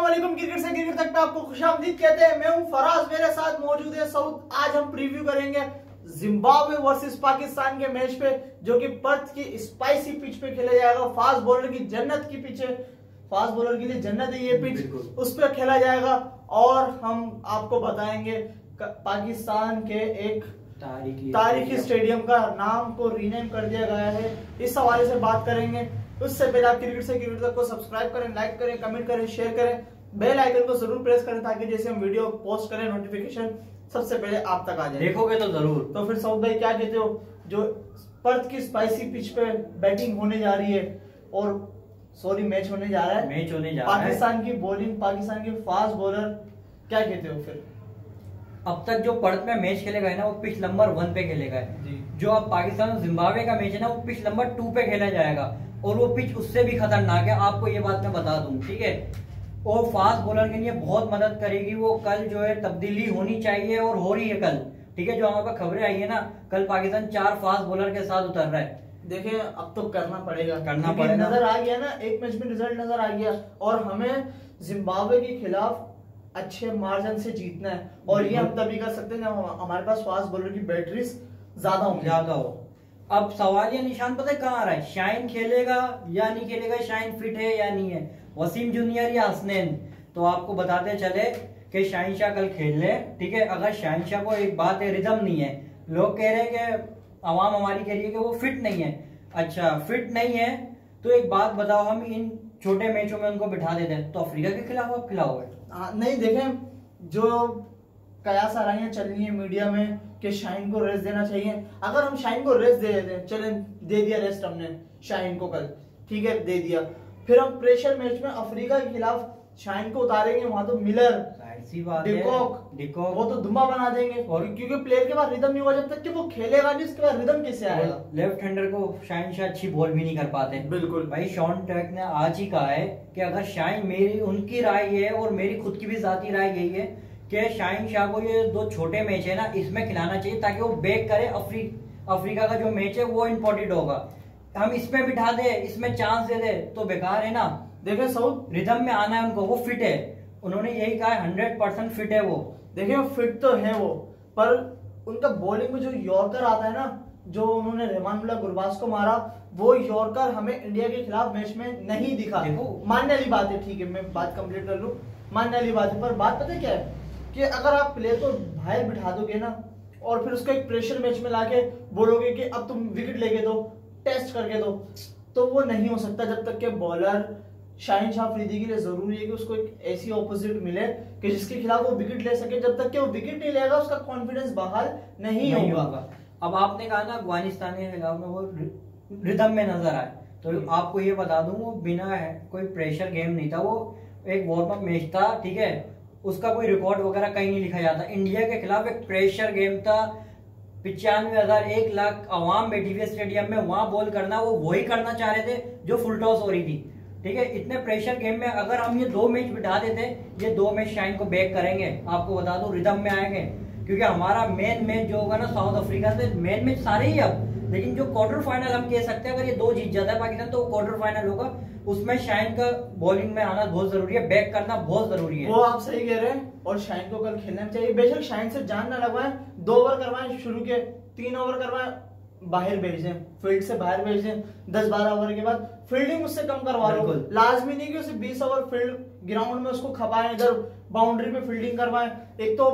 Aslam cricket से cricket तक पे आपको खुशामदीद कहते हैं। मैं हूँ फराज मेरे साथ मौजूद है सऊद। आज हम प्रीव्यू करेंगे जिम्बाब्वे वर्सेस पाकिस्तान के मैच पे जो कि पर्थ की स्पाइसी पिच पे खेला जाएगा। फास्ट बॉलर की जन्नत की पिच है। फास्ट बॉलर के लिए जन्नत है ये पिच उस पर खेला जाएगा और हम आपको बताएँगे पाकिस्तान के एक तारीखी तारीखी स्टेडियम का नाम को रीनेम कर दिया गया है। इस हवाले से बात करेंगे। उससे पहले आप क्रिकेट से क्रिकेट तक को सब्सक्राइब करें लाइक करें कमेंट करें शेयर करें। बेल आइकन को ज़रूर प्रेस करें ताकि जैसे हम वीडियो पोस्ट करें नोटिफिकेशन सबसे पहले आप तक आ जाए। देखोगे तो ज़रूर। तो फिर सऊद भाई क्या कहते हो? जो पर्थ की स्पाइसी पिच पे बैटिंग होने जा रही है और सॉरी मैच होने जा रहा है। मैच होने जा रहा है। पाकिस्तान की बॉलिंग पाकिस्तान की फास्ट बॉलर क्या कहते हो फिर? अब तक जो पर्थ में मैच खेले गए ना वो पिच नंबर वन पे खेले गए। जो। अब पाकिस्तान और जिम्बाब्वे का मैच है ना वो पिच नंबर टू पे खेला जाएगा। और वो पिच उससे भी खतरनाक है। आपको ये बात मैं बता दूँ ठीक है? और फास्ट बॉलर के लिए बहुत मदद करेगी वो। कल जो है तब्दीली होनी चाहिए और हो रही है कल ठीक है? जो हमारे पास खबरें आई है ना कल पाकिस्तान चार फास्ट बॉलर के साथ उतर रहा है। देखिए अब तो करना पड़ेगा। करना पड़ेगा। नज़र आ गया ना एक मैच में रिज़ल्ट नज़र आ गया। और हमें जिम्बाब्वे के खिलाफ अच्छे मार्जिन से जीतना है। और ये हम तभी कर सकते हैं जब हमारे पास फास्ट बॉलर की बैटरीज ज़्यादा हो ज़्यादा हो। अब सवाल या निशान पता है कहाँ आ रहा है? शाइन खेलेगा या नहीं खेलेगा? शाइन फिट है या नहीं है? वसीम जूनियर या हसनैन? तो आपको बताते चले कि शाइन शाह कल खेल ले ठीक है? अगर शाइन शाह को एक बात है रिदम नहीं है। लोग कह रहे हैं कि आवाम हमारी कह रही है कि वो फिट नहीं है। अच्छा फिट नहीं है तो एक बात बताओ, हम इन छोटे मैचों में उनको बिठा देते हैं। तो अफ्रीका के खिलाफ आप खिलाओगे? नहीं, देखें, जो कयास आ रही है, चल रही है मीडिया में कि शाइन को रेस्ट देना चाहिए। अगर हम शाइन को रेस्ट दे देते हैं चले दे दिया रेस्ट हमने शाइन को कल। ठीक है? दे दिया। फिर हम प्रेशर मैच में अफ्रीका के खिलाफ शाइन को उतारेंगे वहाँ तो मिलर डिकॉक डिकॉक वो तो धुमा बना देंगे। और क्योंकि प्लेयर के बाद रिदम नहीं होगा जब तक कि वो खेलेगा नहीं उसके बाद रिदम कैसे आएगा? लेफ़्ट हैंडर को शाइन शाह अच्छी बॉल भी नहीं कर पाते। बिल्कुल। भाई शॉन ट्रैक ने आज ही कहा है कि अगर शाइन मेरी उनकी राय है और मेरी खुद की भी जाती राय यही है कि शाहिन शाह को ये दो छोटे मैच है ना इसमें खिलाना चाहिए ताकि वो बेक करे अफ्री अफ्रीका का जो मैच है वो इम्पोर्टेंट होगा। हम इसमें बिठा दे इसमें चांस दे दे तो बेकार है ना। देखे साउथ रिदम में आना है उनको वो फिट है। उन्होंने यही कहा हंड्रेड परसेंट फिट है वो। देखे फिट तो है वो पर उनका बॉलिंग में जो यॉर्कर आता है ना जो उन्होंने रहमान गुरबाज को मारा वो यॉर्कर हमें इंडिया के खिलाफ मैच में नहीं दिखा। मानने वाली बात है ठीक है मैं बात कंप्लीट कर लू। मानने वाली बात है पर बात पता क्या है? कि अगर आप प्लेयर को बाहर बिठा दोगे ना और फिर उसको एक प्रेशर मैच में लाके बोलोगे कि अब तुम विकेट लेके दो टेस्ट करके दो तो वो नहीं हो सकता जब तक कि बॉलर शाहिन शाह फरीदी के लिए ज़रूरी है कि उसको एक ऐसी ऑपोजिट मिले कि जिसके खिलाफ वो विकेट ले सके। जब तक कि वो विकेट नहीं लेगा उसका कॉन्फिडेंस बहाल नहीं, नहीं होगा। अब आपने कहा ना अफ़गानिस्तान के खिलाफ में वो रिदम में नज़र आए। तो आपको ये बता दूँ वो बिना है कोई प्रेशर गेम नहीं था। वो एक वार्म अप मैच था ठीक है? उसका कोई रिकॉर्ड वगैरह कहीं नहीं लिखा जाता। इंडिया के खिलाफ एक प्रेशर गेम था। पिचानवे हज़ार एक लाख आवाम बैठी हुई स्टेडियम में। वहाँ बॉल करना, वो वही करना चाह रहे थे जो फुल टॉस हो रही थी। ठीक है? इतने प्रेशर गेम में अगर हम ये दो मैच बिठा देते, ये दो मैच शाइन को बैक करेंगे। आपको बता दो रिदम में आएँगे। क्योंकि हमारा मेन मैच जो होगा ना साउथ अफ्रीका से मेन मैच सारे ही अब। लेकिन जो क्वार्टर फाइनल हम कह सकते हैं, अगर ये दो जीत जाता है पाकिस्तान तो क्वार्टर फाइनल होगा। उसमें शाइन का बॉलिंग में आना बहुत ज़रूरी है बैक करना बहुत ज़रूरी है। वो आप सही कह रहे हैं और शाइन को कल खेलना चाहिए। बेशक शाइन से जान ना लगवाए दो ओवर करवाए शुरू के तीन ओवर करवाए बाहर भेज दें फ़ील्ड से बाहर भेज दें दस बारह ओवर के बाद फील्डिंग उससे कम करवा लो। लाजमी नहीं कि उसे बीस ओवर फ़ील्ड ग्राउंड में उसको खपाए इधर बाउंड्री पे फील्डिंग करवाए। एक तो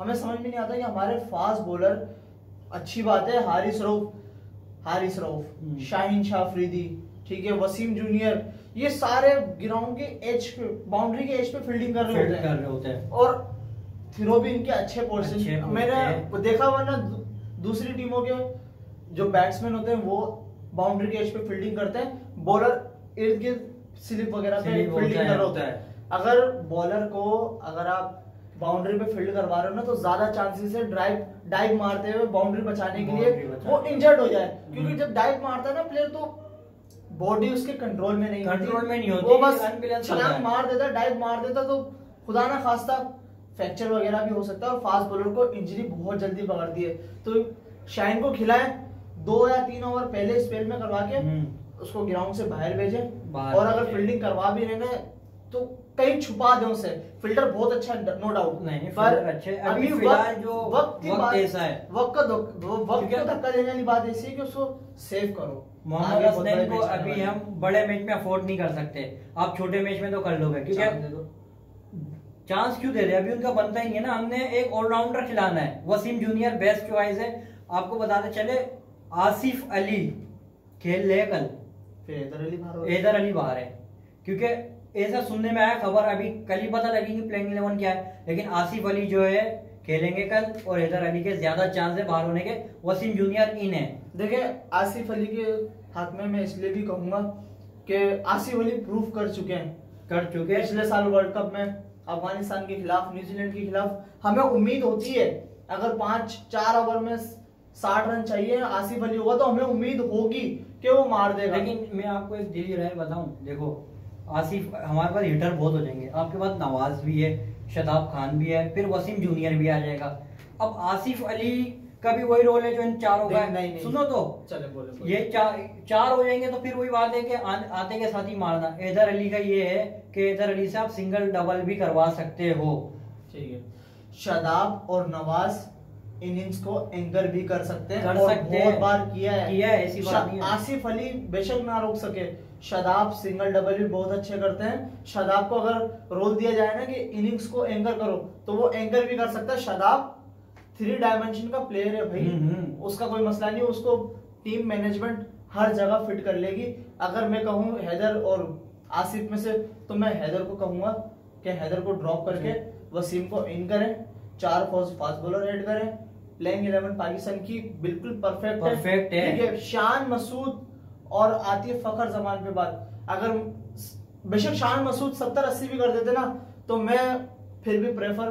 हमें समझ में नहीं आता कि हमारे फास्ट बॉलर अच्छी बात है हारिस रऊफ हारिस रऊफ हम्म। शाहीन शाह ठीक है वसीम जूनियर ये सारे ग्राउंड के एज पे बाउंड्री के एज पे फील्डिंग कर रहे होते हैं। होते हैं। और थ्रो भी इनके अच्छे पोर्शन मैंने देखा हुआ ना दूसरी टीमों के जो बैट्समैन होते हैं वो बाउंड्री के एज पे फील्डिंग करते हैं। बॉलर इर्द गिर्द स्लिप वगैरह पे फील्डिंग कर रहा होता है। अगर बॉलर को अगर आप बाउंड्री पे फ़ील्ड करवा रहे हो ना तो ज़्यादा चांसेस है ड्राइव डाइव मारते हुए बाउंड्री बचाने के लिए वो इंजर्ड हो जाए। क्योंकि हम्म। जब डाइव मारता है ना प्लेयर तो बॉडी उसके कंट्रोल में नहीं कंट्रोल में नहीं होती वो बस छलांग मार देता डाइव मार देता तो खुदा ना खास्ता फ्रैक्चर वगैरह भी हो सकता है और फास्ट बॉलर को इंजरी बहुत जल्दी पकड़ती है। तो शाइन को खिलाए दो या तीन ओवर पहले स्पेल में करवा के हम्म। उसको ग्राउंड से बाहर भेजे। और अगर फील्डिंग करवा भी रहे तो कहीं छुपा दे उसे। फ़िल्टर बहुत अच्छा है नो डाउट नहीं, filter अच्छे अभी फ़िलहाल जो वक्त की वक्त बात ऐसा है। वक्त का वक्त को धक्का देने वाली बात ऐसी है कि उसको सेव करो। मोहम्मद हसनैन को अभी हम बड़े मैच में अफोर्ड नहीं कर सकते। आप छोटे मैच में तो कर लोगे क्योंकि चांस क्यों दे रहे अभी उनका बनता ही है ना। हमने एक ऑलराउंडर खिलाना है। वसीम जूनियर बेस्ट चॉइस है। आपको बताते चले आसिफ अली खेल ले कल। हैदर अली बाहर हो क्योंकि ऐसा सुनने में आया खबर अभी कल ही पता लगेगी प्लेइंग इलेवन क्या है। लेकिन आसिफ अली जो है खेलेंगे कल और हैदर अली के ज़्यादा चांस है बाहर होने के वसीम जूनियर इन है। देखिए आसिफ अली के हाथ में मैं इसलिए भी कहूँगा कि आसिफ अली प्रूफ कर चुके हैं। कर चुके हैं। पिछले साल वर्ल्ड कप में अफ़गानिस्तान के खिलाफ न्यूजीलैंड के खिलाफ हमें उम्मीद होती है अगर पाँच चार ओवर में साठ रन चाहिए आसिफ अली होगा तो हमें उम्मीद होगी कि वो मार देगा। लेकिन मैं आपको एक दिली राय बताऊँ देखो आसिफ हमारे पास हिटर बहुत हो जाएँगे। आपके पास नवाज़ भी है शदाब खान भी है फिर वसीम जूनियर भी आ जाएगा। अब आसिफ अली का भी वही रोल है जो इन चारों का नहीं, नहीं, है सुनो तो। चले बोले बोले। ये चार चार हो जाएँगे तो फिर वही बात है कि आते के साथ ही मारना। इधर अली का ये है कि इधर अली से आप सिंगल डबल भी करवा सकते हो। ठीक है। शादाब और नवाज़ इनिंग्स को एंकर भी कर सकते हैं कर सकते हैं। बार किया है। किया है, ऐसी बात नहीं है। आसिफ अली बेशक ना रोक सके। शादाब सिंगल डबल भी बहुत अच्छे करते हैं। शादाब को अगर रोल दिया जाए ना कि इनिंग्स को एंकर करो तो वो एंकर भी कर सकता है। शादाब थ्री डायमेंशन का प्लेयर है भाई। हम्म, हम्म। उसका कोई मसला नहीं उसको टीम मैनेजमेंट हर जगह फिट कर लेगी। अगर मैं कहूँ हैदर और आसिफ में से तो मैं हैदर को कहूँगा कि हैदर को ड्रॉप करके वसीम को इन करें। चार फास्ट बॉलर ऐड करें। प्लेइंग इलेवन पाकिस्तान की बिल्कुल परफेक्ट Perfect है। है शान मसूद और आती है फखर जमान पे बात। अगर बेशक शान मसूद सत्तर अस्सी भी कर देते ना तो मैं फिर भी प्रेफर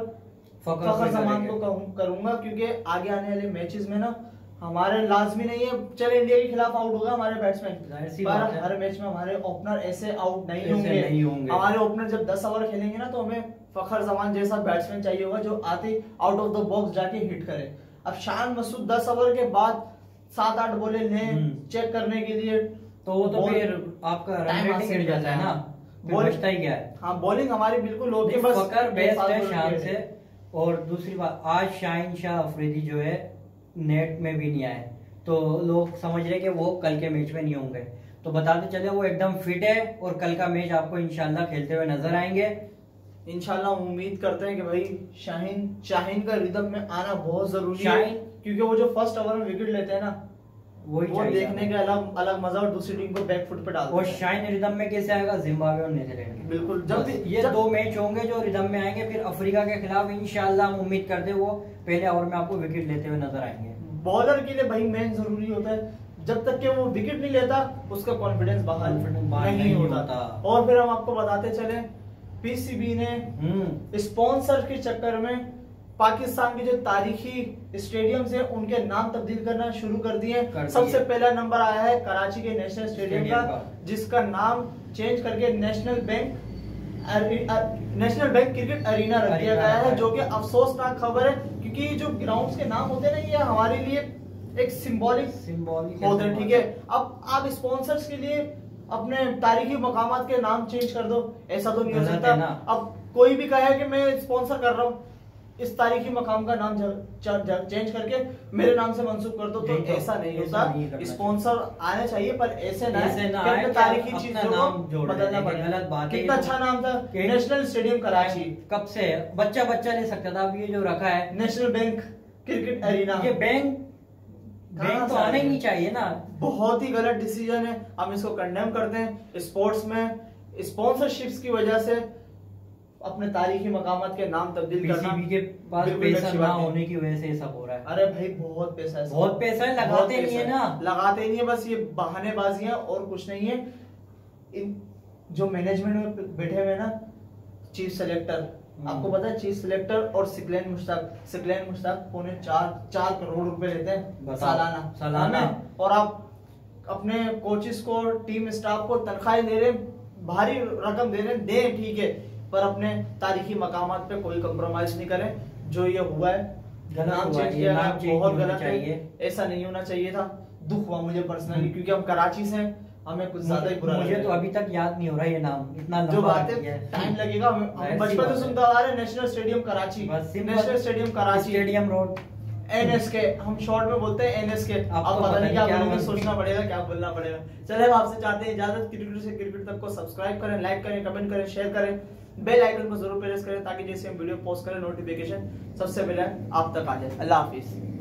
फखर फखर जमान को करूँगा क्योंकि आगे आने वाले मैचेस में ना हमारे लाजमी नहीं है। चल इंडिया के खिलाफ आउट होगा हमारे बैट्समैन पर हर मैच में हमारे ओपनर ऐसे आउट नहीं होंगे। हमारे ओपनर जब 10 ओवर खेलेंगे ना तो हमें फखर जमान जैसा बैट्समैन चाहिए होगा जो आते आउट ऑफ़ द बॉक्स जाके हिट करे। अब शान मसूद 10 ओवर के बाद सात आठ बॉले लें हम्म। चेक करने के लिए। तो वो तो फिर आपका टाइम गिर जाता है ना? फिर बचता ही क्या है? हाँ बॉलिंग हमारी बिल्कुल नहीं, बस फकर बेस्ट है के से। और दूसरी बात आज शाहिन शाह अफरीदी जो है नेट में भी नहीं आए। तो लोग समझ रहे कि वो कल के मैच में नहीं होंगे। तो बताते चले वो एकदम फिट है और कल का मैच आपको इनशाला खेलते हुए नज़र आएँगे। इंशाल्लाह उम्मीद करते हैं कि भाई शाहीन शाहीन का रिदम में आना बहुत ज़रूरी है। क्योंकि वो जो फ़र्स्ट ओवर में विकेट लेते हैं ना वही वो देखने का अलग अलग मज़ा और दूसरी टीम को बैक फुट पे डालते और शाइन रिदम में कैसे आएगा? जिम्बाब्वे और न्यूजीलैंड बिल्कुल जब ये जब- दो मैच होंगे जो रिदम में आएँगे फिर अफ्रीका के खिलाफ इंशाल्लाह हम उम्मीद करते हैं वो पहले ओवर में आपको विकेट लेते हुए नज़र आएँगे। बॉलर के लिए भाई मेन ज़रूरी होता है जब तक कि वो विकेट नहीं लेता उसका कॉन्फिडेंस बहाल नहीं, होता। और फिर हम आपको बताते चले पीसीबी ने हम्म स्पॉन्सर के चक्कर में पाकिस्तान के जो तारीखी स्टेडियम्स हैं उनके नाम तब्दील करना शुरू कर दिए कर सबसे पहला नंबर आया है कराची के नेशनल स्टेडियम स्टेडियम का का। जिसका नाम चेंज करके national bank national bank cricket arena रख दिया गया है है। जो कि अफसोसनाक खबर है क्योंकि जो ग्राउंड्स के नाम होते हैं ना ये हमारे लिए एक सिंबॉलिक सिंबॉलिक होते हैं ठीक है अब आप स्पॉन्सर्स के लिए अपने तारीखी मकाम के नाम चेंज कर दो। ऐसा तो नहीं हो सकता। अब कोई भी कहे कि मैं स्पॉन्सर कर रहा हूँ इस तारीखी मकाम का नाम जर, जर, जर, चेंज करके मेरे नाम से मंसूब कर दो। तो तो, ऐसा नहीं होता। स्पॉन्सर आने चाहिए पर ऐसे ना ऐसे कि तारीखी चीज़ नाम को जोड़ बदलना गलत बात कितना अच्छा तो। नाम था। नेशनल स्टेडियम कराची कब से बच्चा बच्चा ले सकता था अब ये जो रखा है। नेशनल बैंक क्रिकेट अरीना ये बैंक बैंक तो आना ही नहीं चाहिए ना। बहुत ही गलत डिसीज़न है। हम इसको कंडेम करते हैं स्पोर्ट्स में। स्पॉन्सरशिप्स की वजह से अपने तारीखी मकामात के नाम तब्दील करना के पास पैसा ना होने की वजह से ये सब हो रहा है। अरे भाई बहुत पैसा है। बहुत पैसा है, लगाते नहीं है ना। लगाते नहीं है बस ये बहानेबाजी है और कुछ नहीं है। इन जो मैनेजमेंट में बैठे हुए ना चीफ सेलेक्टर। आपको पता है चीफ सेलेक्टर और सिकलैन मुश्ताक सिकलैन मुश्ताक पौने चार चार करोड़ रुपए लेते हैं। सालाना सालाना। और आप अपने कोचिस को टीम स्टाफ को तनख्वाहें दे रहे भारी रकम दे रहे दें ठीक है। पर अपने तारीखी मकाम पे कोई कम्प्रोमाइज नहीं करें। जो ये हुआ है नाम चेंज किया बहुत गलत है। ऐसा नहीं होना चाहिए था। दुख हुआ मुझे पर्सनली। क्योंकि हम कराची से हैं। हमें कुछ ज़्यादा ही बुरा मुझे तो अभी तक याद नहीं हो रहा ये नाम इतना जो बात है। है टाइम लगेगा ऐसी बचपन से है। सुनते आ रहे हैं national stadium Karachi. National stadium Karachi. Stadium road NSK हम शॉर्ट में बोलते हैं एनएसके अब आपको पता पता नहीं क्या बोलेंगे सोचना पड़ेगा क्या बोलना पड़ेगा। चले हम आपसे चाहते हैं इजाज़त। क्रिकेट से क्रिकेट तक को सब्सक्राइब करें लाइक करें कमेंट करें शेयर करें। बेल आइकन को ज़रूर प्रेस करें ताकि जैसे हम वीडियो पोस्ट करें नोटिफिकेशन सबसे पहले आप तक आ जाए। अल्लाह हाफिज।